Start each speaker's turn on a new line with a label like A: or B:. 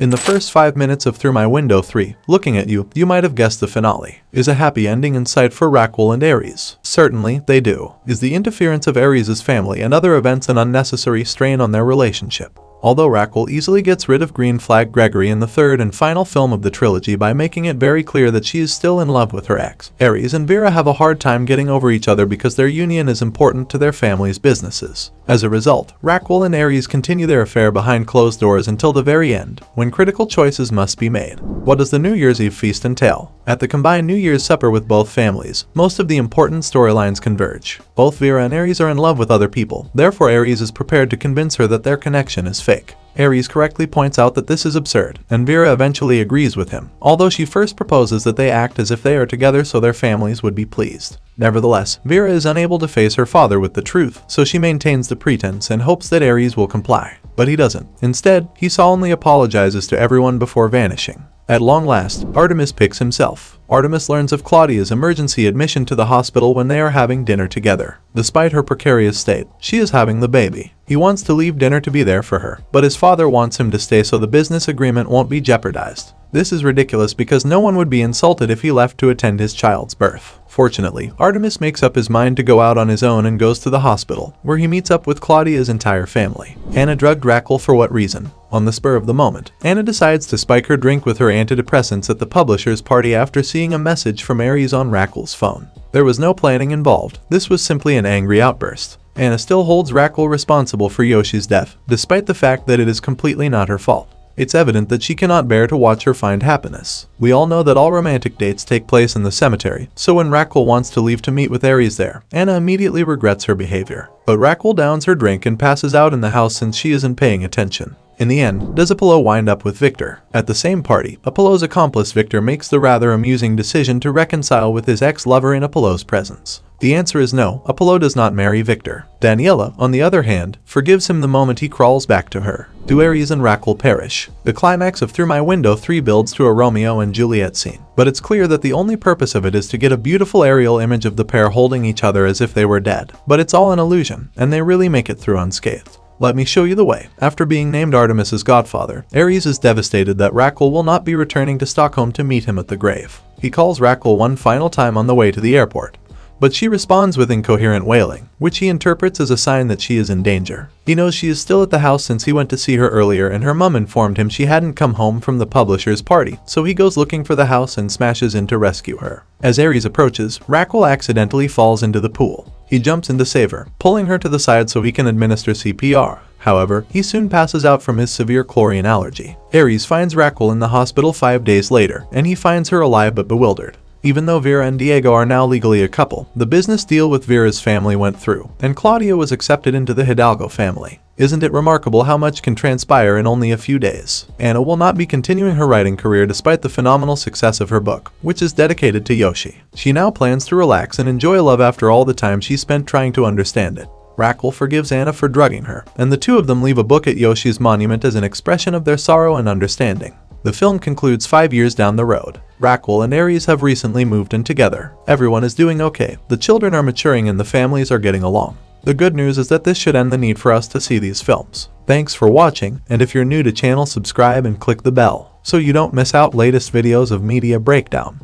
A: In the first 5 minutes of Through My Window 3, looking at you, you might have guessed the finale. Is a happy ending in sight for Raquel and Ares? Certainly, they do. Is the interference of Ares' family and other events an unnecessary strain on their relationship? Although Raquel easily gets rid of Green Flag Gregory in the third and final film of the trilogy by making it very clear that she is still in love with her ex. Ares and Vera have a hard time getting over each other because their union is important to their family's businesses. As a result, Raquel and Ares continue their affair behind closed doors until the very end, when critical choices must be made. What does the New Year's Eve feast entail? At the combined New Year's supper with both families, most of the important storylines converge. Both Vera and Ares are in love with other people, therefore Ares is prepared to convince her that their connection is fake. Ares correctly points out that this is absurd, and Vera eventually agrees with him, although she first proposes that they act as if they are together so their families would be pleased. Nevertheless, Vera is unable to face her father with the truth, so she maintains the pretense and hopes that Ares will comply. But he doesn't. Instead, he solemnly apologizes to everyone before vanishing. At long last, Artemis picks himself. Artemis learns of Claudia's emergency admission to the hospital when they are having dinner together. Despite her precarious state, she is having the baby. He wants to leave dinner to be there for her, but his father wants him to stay so the business agreement won't be jeopardized. This is ridiculous because no one would be insulted if he left to attend his child's birth. Fortunately, Artemis makes up his mind to go out on his own and goes to the hospital, where he meets up with Claudia's entire family. Anna drugged Raquel for what reason? On the spur of the moment, Anna decides to spike her drink with her antidepressants at the publisher's party after seeing a message from Ares on Raquel's phone. There was no planning involved, this was simply an angry outburst. Anna still holds Raquel responsible for Yoshi's death, despite the fact that it is completely not her fault. It's evident that she cannot bear to watch her find happiness. We all know that all romantic dates take place in the cemetery, so when Raquel wants to leave to meet with Ares there, Anna immediately regrets her behavior. But Raquel downs her drink and passes out in the house since she isn't paying attention. In the end, does Apollo wind up with Victor? At the same party, Apollo's accomplice Victor makes the rather amusing decision to reconcile with his ex-lover in Apollo's presence. The answer is no, Apollo does not marry Victor. Daniela, on the other hand, forgives him the moment he crawls back to her. Do Ares and Raquel perish? The climax of Through My Window 3 builds to a Romeo and Juliet scene, but it's clear that the only purpose of it is to get a beautiful aerial image of the pair holding each other as if they were dead. But it's all an illusion, and they really make it through unscathed. Let me show you the way. After being named Artemis's godfather, Ares is devastated that Raquel will not be returning to Stockholm to meet him at the grave. He calls Raquel one final time on the way to the airport, but she responds with incoherent wailing, which he interprets as a sign that she is in danger. He knows she is still at the house since he went to see her earlier and her mum informed him she hadn't come home from the publisher's party, so he goes looking for the house and smashes in to rescue her. As Ares approaches, Raquel accidentally falls into the pool. He jumps in to save her, pulling her to the side so he can administer CPR. However, he soon passes out from his severe chlorine allergy. Ares finds Raquel in the hospital five days later, and he finds her alive but bewildered. Even though Vera and Diego are now legally a couple, the business deal with Vera's family went through, and Claudia was accepted into the Hidalgo family. Isn't it remarkable how much can transpire in only a few days? Anna will not be continuing her writing career despite the phenomenal success of her book, which is dedicated to Yoshi. She now plans to relax and enjoy love after all the time she spent trying to understand it. Raquel forgives Anna for drugging her, and the two of them leave a book at Yoshi's monument as an expression of their sorrow and understanding. The film concludes five years down the road. Raquel and Ares have recently moved in together. Everyone is doing okay, the children are maturing and the families are getting along. The good news is that this should end the need for us to see these films. Thanks for watching, and if you're new to channel subscribe and click the bell, so you don't miss out latest videos of Media Breakdown.